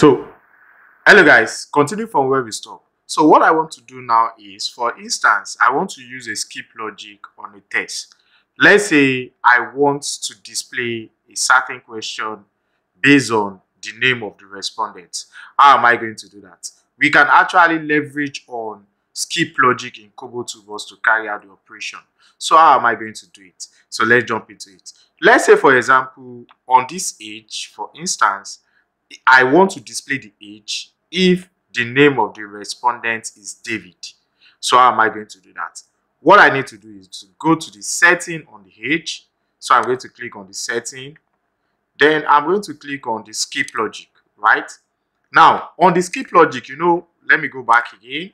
So, hello guys, continue from where we stop. So what I want to do now is, for instance, I want to use a skip logic on a test. Let's say I want to display a certain question based on the name of the respondent. How am I going to do that? We can actually leverage on skip logic in Kobo Toolbox to carry out the operation. So how am I going to do it? So let's jump into it. Let's say, for example, on this age, for instance, I want to display the age if the name of the respondent is David. So how am I going to do that? What I need to do is to go to the setting on the age. So I'm going to click on the setting. Then I'm going to click on the skip logic, right? Now, on the skip logic, you know, let me go back again.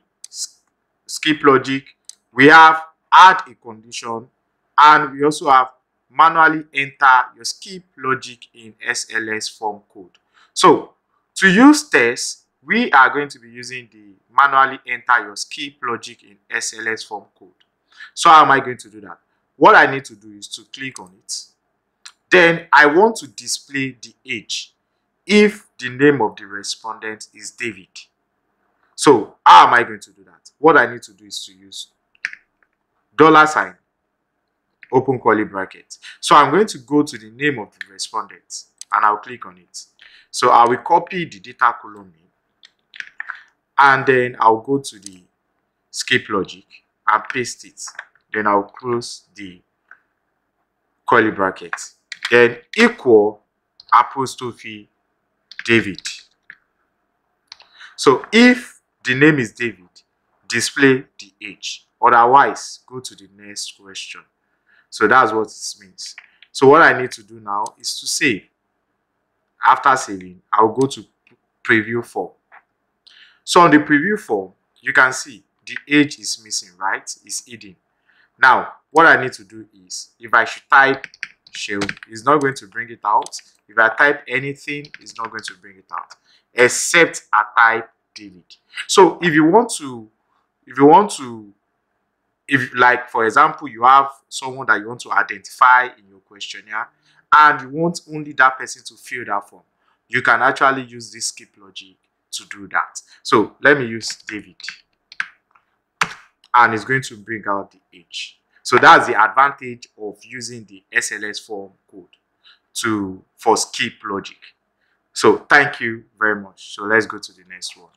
Skip logic, we have add a condition and we also have manually enter your skip logic in XLSForm code. So to use test, we are going to be using the manually enter your skip logic in XLSForm code. So how am I going to do that? What I need to do is to click on it. Then I want to display the age if the name of the respondent is David. So how am I going to do that? What I need to do is to use dollar sign, open curly bracket. So I'm going to go to the name of the respondent and I'll click on it. So I will copy the data column name and then I'll go to the skip logic and paste it. Then I'll close the curly bracket. Then equal apostrophe David. So if the name is David, display the age. Otherwise, go to the next question. So that's what it means. So what I need to do now is to save after saving, I'll go to preview form. So on the preview form, you can see the age is missing, right? It's hidden. Now, what I need to do is, if I should type shell, it's not going to bring it out. If I type anything, it's not going to bring it out, except I type David. So if you want to, if you want to, if like for example, you have someone that you want to identify in your questionnaire, and you want only that person to fill that form, you can actually use this skip logic to do that. So let me use David. And it's going to bring out the age. So that's the advantage of using the XLSForm code to for skip logic. So thank you very much. So let's go to the next one.